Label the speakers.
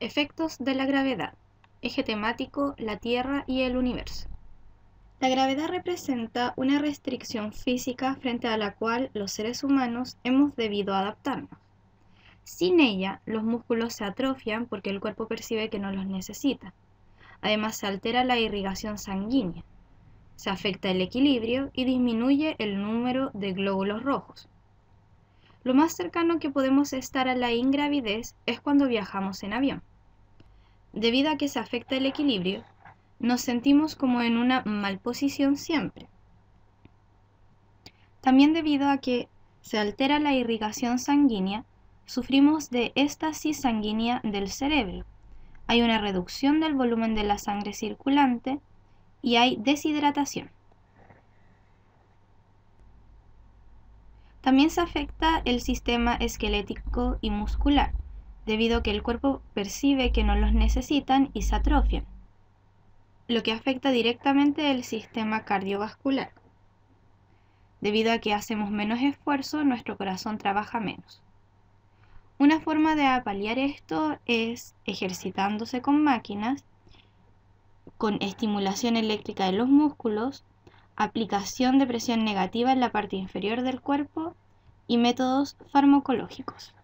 Speaker 1: Efectos de la gravedad. Eje temático, la Tierra y el universo. La gravedad representa una restricción física frente a la cual los seres humanos hemos debido adaptarnos. Sin ella, los músculos se atrofian porque el cuerpo percibe que no los necesita. Además, se altera la irrigación sanguínea, se afecta el equilibrio y disminuye el número de glóbulos rojos. Lo más cercano que podemos estar a la ingravidez es cuando viajamos en avión. Debido a que se afecta el equilibrio, nos sentimos como en una mal posición siempre. También debido a que se altera la irrigación sanguínea, sufrimos de éstasis sanguínea del cerebro. Hay una reducción del volumen de la sangre circulante y hay deshidratación. También se afecta el sistema esquelético y muscular, debido a que el cuerpo percibe que no los necesitan y se atrofian, lo que afecta directamente el sistema cardiovascular. Debido a que hacemos menos esfuerzo, nuestro corazón trabaja menos. Una forma de apalear esto es ejercitándose con máquinas, con estimulación eléctrica de los músculos, aplicación de presión negativa en la parte inferior del cuerpo y métodos farmacológicos.